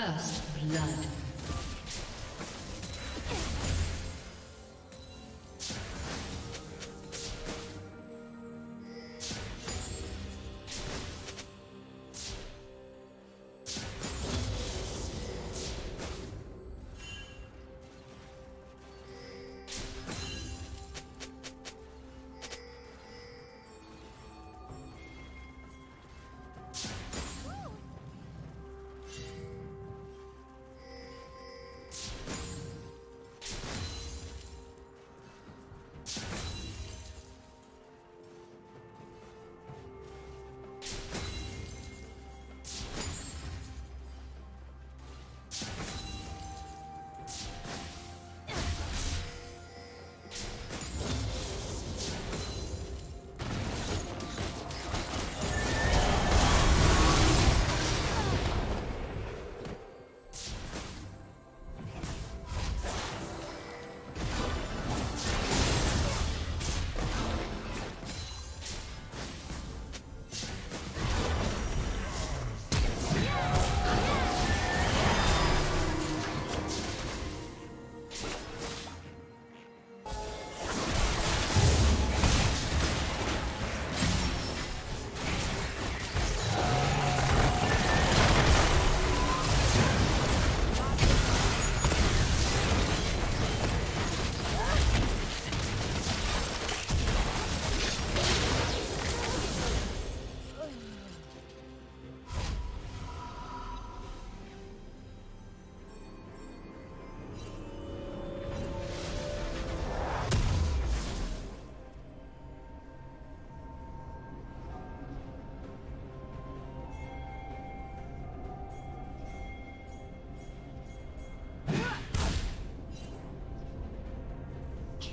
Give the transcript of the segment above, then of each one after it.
First blood.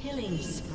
Killing spree.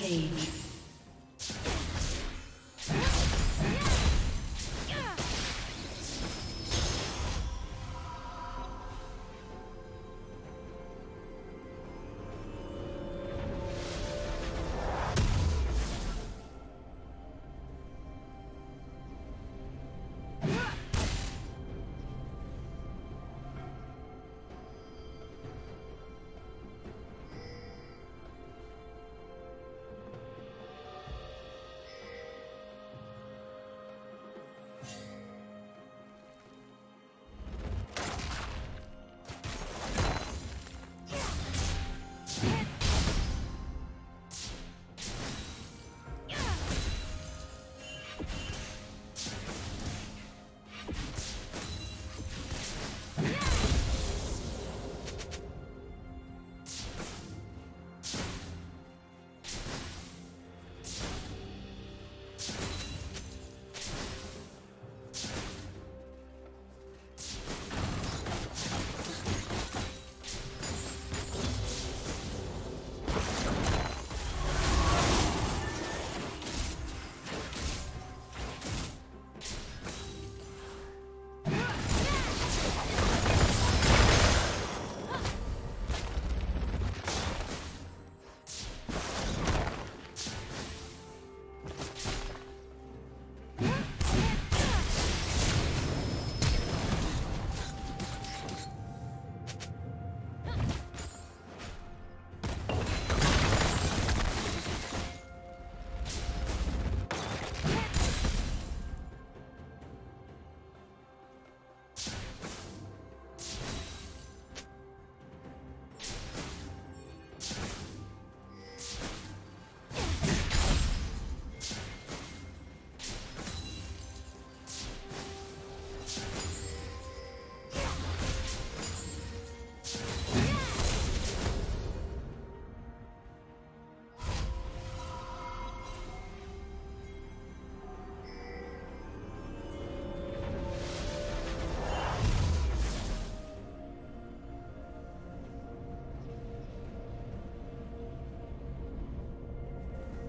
Rampage.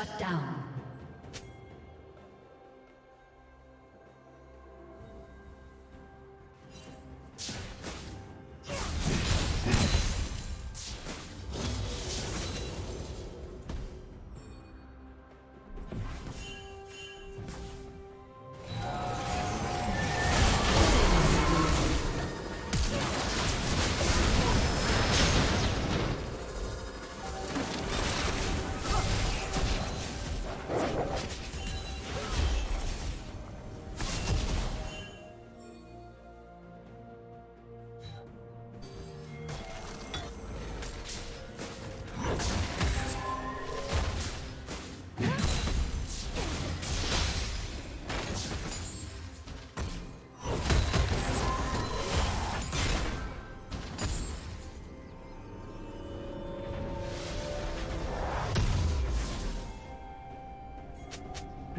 Shut down.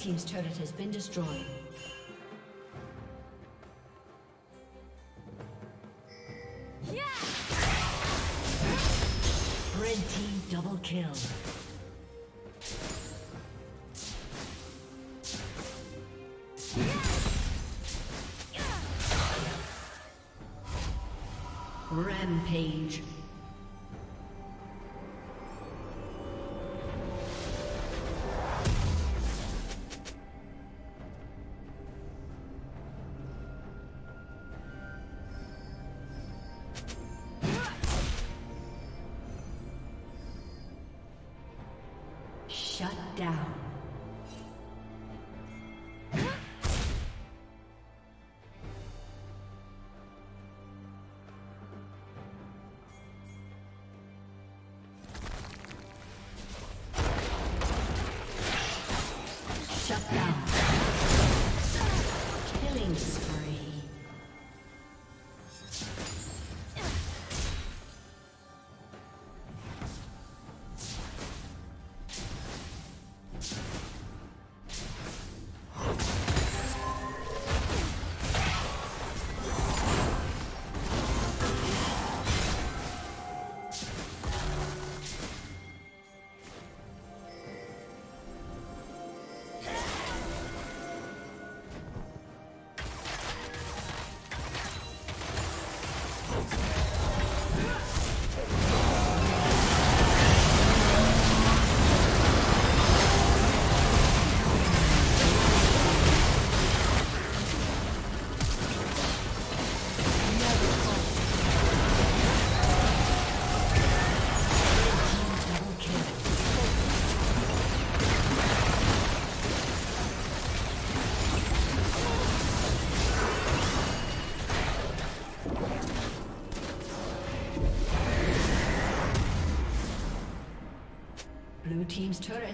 Team's turret has been destroyed. Yeah! Red Team double kill. Rampage. Killing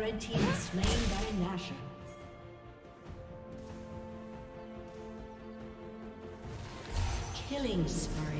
Red team is slain by Nashor. Killing spree.